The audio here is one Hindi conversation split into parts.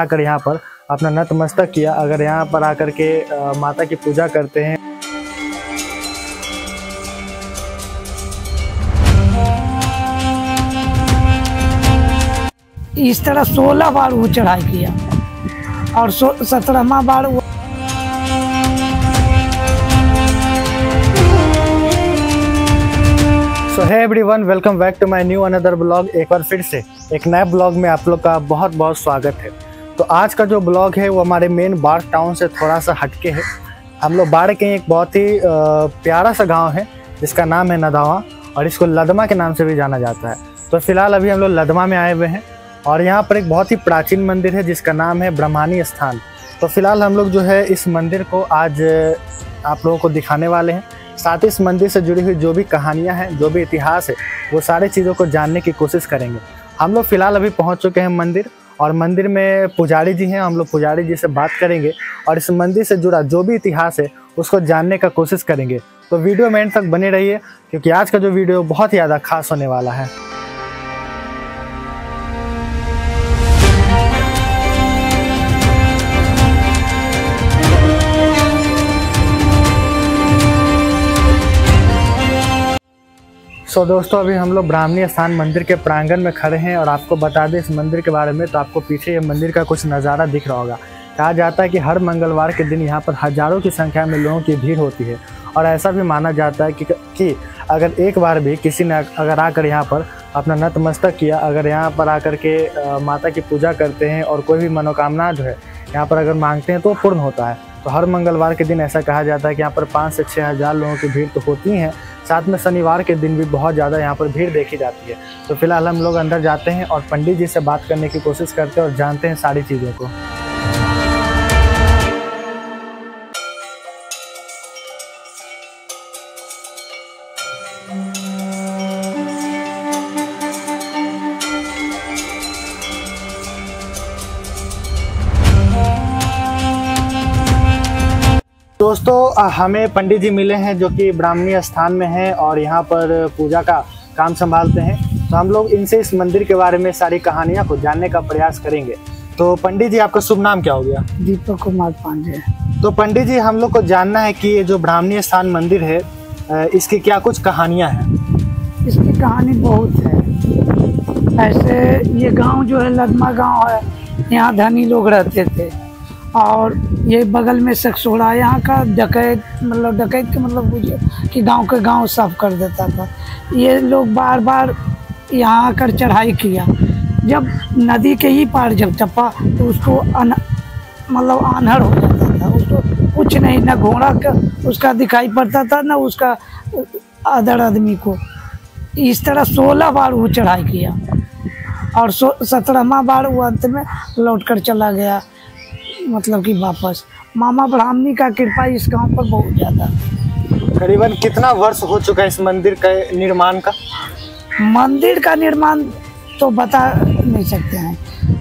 आकर यहाँ पर अपना नतमस्तक किया। अगर यहाँ पर आकर के माता की पूजा करते हैं। इस तरह सोलह बार वो चढ़ाई किया और सत्रहवा बार वो सो है everyone welcome back to my new another blog एक बार फिर से एक नए ब्लॉग में आप लोग का बहुत बहुत स्वागत है। तो आज का जो ब्लॉग है, वो हमारे मेन बाढ़ टाउन से थोड़ा सा हटके है। हम लोग बाढ़ के एक बहुत ही प्यारा सा गाँव है, जिसका नाम है नदावा, और इसको लदमा के नाम से भी जाना जाता है। तो फ़िलहाल अभी हम लोग लदमा में आए हुए हैं, और यहाँ पर एक बहुत ही प्राचीन मंदिर है, जिसका नाम है ब्रह्मानी स्थान। तो फ़िलहाल हम लोग जो है, इस मंदिर को आज, आप लोगों को दिखाने वाले हैं। साथ ही इस मंदिर से जुड़ी हुई जो भी कहानियाँ हैं, जो भी इतिहास है, वो सारे चीज़ों को जानने की कोशिश करेंगे। हम लोग फ़िलहाल अभी पहुँच चुके हैं मंदिर और मंदिर में पुजारी जी हैं, हम लोग पुजारी जी से बात करेंगे और इस मंदिर से जुड़ा जो भी इतिहास है, उसको जानने का कोशिश करेंगे। तो वीडियो में एंड तक बने रहिए, क्योंकि आज का जो वीडियो बहुत ही ज़्यादा खास होने वाला है। सो so, दोस्तों अभी हम लोग ब्राह्मणी स्थान मंदिर के प्रांगण में खड़े हैं और आपको बता दें इस मंदिर के बारे में तो आपको पीछे ये मंदिर का कुछ नज़ारा दिख रहा होगा। कहा जाता है कि हर मंगलवार के दिन यहाँ पर हज़ारों की संख्या में लोगों की भीड़ होती है और ऐसा भी माना जाता है कि, कि अगर एक बार भी किसी ने अगर आकर यहाँ पर अपना नतमस्तक किया अगर यहाँ पर आकर के माता की पूजा करते हैं और कोई भी मनोकामना जो है यहाँ पर अगर मांगते हैं तो पूर्ण होता है। तो हर मंगलवार के दिन ऐसा कहा जाता है कि यहाँ पर पाँच से छः हज़ार लोगों की भीड़ तो होती हैं साथ में शनिवार के दिन भी बहुत ज़्यादा यहाँ पर भीड़ देखी जाती है। तो फ़िलहाल हम लोग अंदर जाते हैं और पंडित जी से बात करने की कोशिश करते हैं और जानते हैं सारी चीज़ों को। दोस्तों हमें पंडित जी मिले हैं जो कि ब्राह्मणी स्थान में हैं और यहाँ पर पूजा का काम संभालते हैं। तो हम लोग इनसे इस मंदिर के बारे में सारी कहानियाँ को जानने का प्रयास करेंगे। तो पंडित जी आपका शुभ नाम क्या हो गया? दीपक कुमार पांडे। तो पंडित जी हम लोग को जानना है कि ये जो ब्राह्मणी स्थान मंदिर है इसकी क्या कुछ कहानियाँ हैं? इसकी कहानी बहुत है। ऐसे ये गाँव जो है लदमा गाँव है यहाँ धनी लोग रहते थे। और ये बगल में सकसोड़ा यहाँ का डकैत मतलब डकैत के मतलब कि गाँव के गाँव साफ़ कर देता था। ये लोग बार बार यहाँ आकर चढ़ाई किया। जब नदी के ही पार जब टप्पा तो उसको अन मतलब आन्हर हो जाता था। उसको कुछ नहीं, ना घोड़ा का उसका दिखाई पड़ता था, ना उसका अदर आदमी को। इस तरह सोलह बार वो चढ़ाई किया। और सो, सत्रहवा बार वो अंत में लौट कर चला गया। मतलब कि वापस। मामा ब्राह्मणी का कृपा इस गाँव पर बहुत ज़्यादा। करीबन कितना वर्ष हो चुका है इस मंदिर के निर्माण का? मंदिर का निर्माण तो बता नहीं सकते हैं।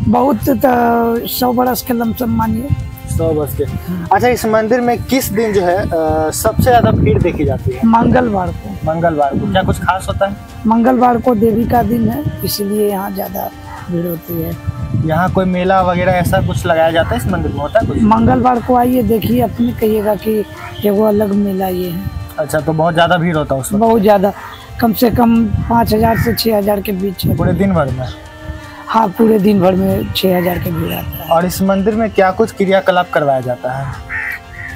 बहुत तो सौ बरस के लमसम मानिए। सौ वर्ष के। अच्छा इस मंदिर में किस दिन जो है अ, सबसे ज़्यादा भीड़ देखी जाती है? मंगलवार को। मंगलवार को। क्या कुछ खास होता है? मंगलवार को देवी का दिन है इसलिए यहाँ ज़्यादा भीड़ होती है। यहाँ कोई मेला वगैरह ऐसा कुछ लगाया जाता है इस मंदिर में? होता है कुछ? मंगलवार को आइए देखिए अपने कहिएगा कि ये वो अलग मेला ये है। अच्छा तो बहुत ज़्यादा भीड़ होता है उसमें बहुत ज़्यादा। कम से कम पाँच हज़ार से छः हज़ार के बीच पूरे दिन भर में? हाँ पूरे दिन भर में छः हज़ार के भीड़ आता है। और इस मंदिर में क्या कुछ क्रियाकलाप करवाया जाता है?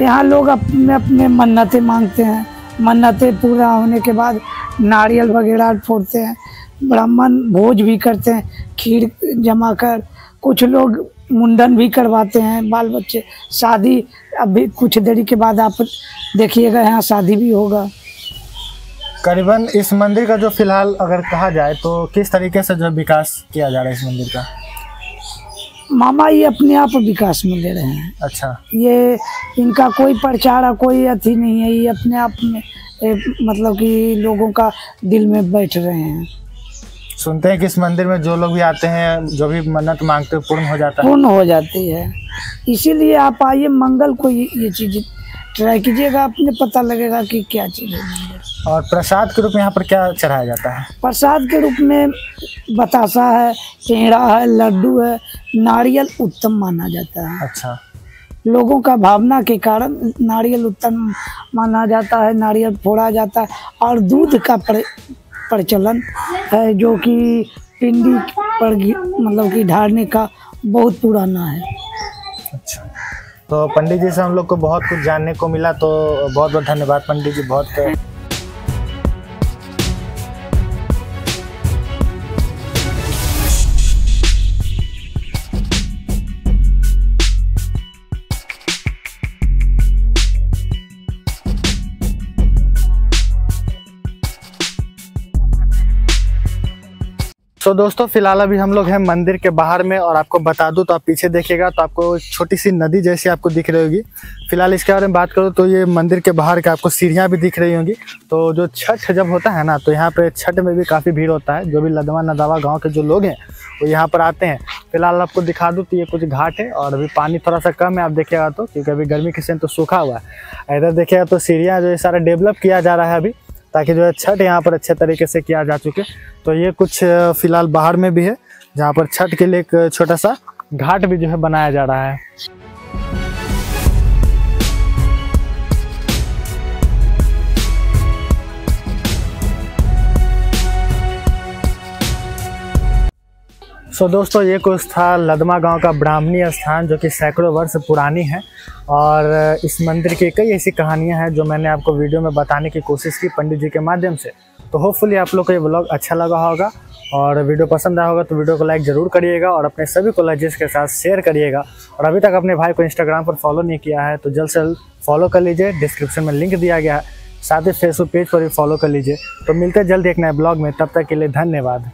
यहाँ लोग अपने अपने मन्नतें मांगते हैं। मन्नतें पूरा होने के बाद नारियल वगैरह फोड़ते हैं। ब्राह्मण भोज भी करते हैं। खीर जमा कर कुछ लोग मुंडन भी करवाते हैं बाल बच्चे शादी अभी कुछ देरी के बाद आप देखिएगा यहाँ शादी भी होगा। करीबन इस मंदिर का जो फ़िलहाल अगर कहा जाए तो किस तरीके से जो विकास किया जा रहा है इस मंदिर का? मामा ये अपने आप विकास में ले रहे हैं। अच्छा। ये इनका कोई प्रचार और कोई अथी नहीं है ये अपने आप में ए, मतलब कि लोगों का दिल में बैठ रहे हैं। सुनते हैं कि इस मंदिर में जो लोग भी आते हैं जो भी मन्नत मांगते हैं पूर्ण हो जाता है। पूर्ण हो जाती है। इसीलिए आप आइए मंगल को ये, ये चीज़ ट्राई कीजिएगा अपने पता लगेगा कि क्या चीज़ है। और प्रसाद के रूप में यहाँ पर क्या चढ़ाया जाता है? प्रसाद के रूप में बतासा है पेड़ा है लड्डू है नारियल उत्तम माना जाता है। अच्छा। लोगों का भावना के कारण नारियल उत्तम माना जाता है नारियल फोड़ा जाता है और दूध का प्रचलन है, जो कि पिंडी पर मतलब कि ढारने का बहुत पुराना है। अच्छा। तो पंडित जी से हम लोग को बहुत कुछ जानने को मिला तो बहुत बहुत धन्यवाद पंडित जी, बहुत तो दोस्तों, फ़िलहाल अभी हम लोग हैं मंदिर के बाहर में और आपको बता दूँ तो आप पीछे देखिएगा तो आपको छोटी सी नदी जैसी आपको दिख रही होगी। फ़िलहाल इसके बारे में बात करूँ तो ये मंदिर के बाहर के आपको सीढ़ियाँ भी दिख रही होंगी। तो जो छठ जब होता है ना तो यहाँ पे छठ में भी काफ़ी भीड़ होता है। जो भी लदवा नदावा गाँव के जो लोग हैं, वो यहाँ पर आते हैं। फ़िलहाल आपको दिखा दूँ तो ये कुछ घाट है और अभी पानी थोड़ा सा कम है, आप देखिएगा तो क्योंकि अभी गर्मी के सीज़न तो सूखा हुआ है। इधर देखिएगा तो सीढ़ियाँ जो है सारा डेवलप किया जा रहा है अभी। ताकि जो है छठ यहाँ पर अच्छे तरीके से किया जा चुके। तो ये कुछ फ़िलहाल बाहर में भी है, जहाँ पर छठ के लिए एक छोटा सा घाट भी जो है बनाया जा रहा है। सो दोस्तों, ये कुछ था लदमा गाँव का ब्राह्मणी स्थान, जो कि सैकड़ों वर्ष पुरानी है। और इस मंदिर की कई ऐसी कहानियाँ हैं, जो मैंने आपको वीडियो में बताने की कोशिश की पंडित जी के माध्यम से। तो होपफुली आप लोग को ये ब्लॉग अच्छा लगा होगा। और वीडियो पसंद आया होगा तो वीडियो को लाइक ज़रूर करिएगा और अपने सभी कॉलेजेस के साथ शेयर करिएगा। और अभी तक अपने भाई को इंस्टाग्राम पर फॉलो नहीं किया है तो जल्द से जल्द फॉलो कर लीजिए। डिस्क्रिप्शन में लिंक दिया गया है। साथ ही फेसबुक पेज पर भी फॉलो कर लीजिए। तो मिलते जल्द एक नए ब्लॉग में, तब तक के लिए धन्यवाद।